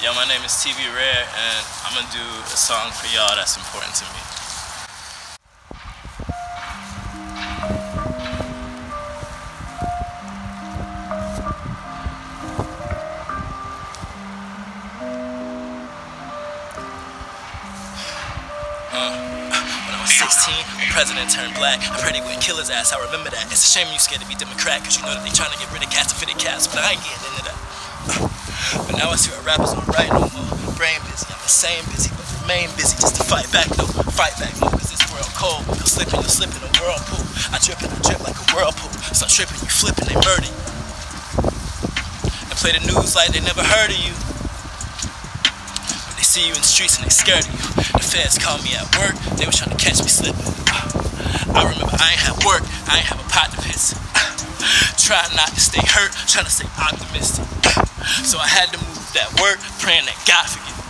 Yo, my name is TV Rare, and I'm gonna do a song for y'all that's important to me. Uh, when I was 16, the president turned black. I prayed he wouldn't kill his ass. I remember that. It's a shame you scared to be Democrat, cause you know that they trying to get rid of cats and fitted cats, but I ain't getting into now I see our rappers don't write no more. Brain busy, I'm the same busy, but remain busy just to fight back though. Fight back more, cause this world cold. You'll slip and you'll slip in a whirlpool. I drip and I drip like a whirlpool. Start tripping, you flipping, they murder you. And play the news like they never heard of you. When they see you in the streets and they scared of you. The feds called me at work, they was trying to catch me slipping. I remember I ain't have work, I ain't have a pot to piss. Try not to stay hurt, trying to stay optimistic. So I had to move that work, praying that God forgive me.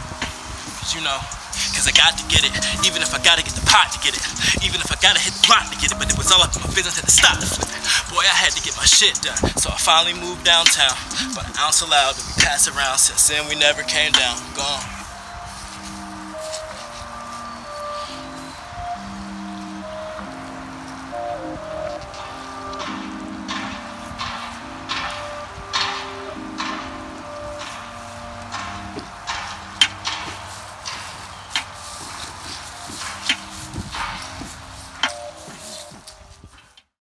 Cause you know, cause I got to get it. Even if I gotta get the pot to get it. Even if I gotta hit the block to get it. But it was all up in my business, had to stop the flip it. Boy, I had to get my shit done. So I finally moved downtown. But an ounce allowed that we pass around. Since then, we never came down. Gone.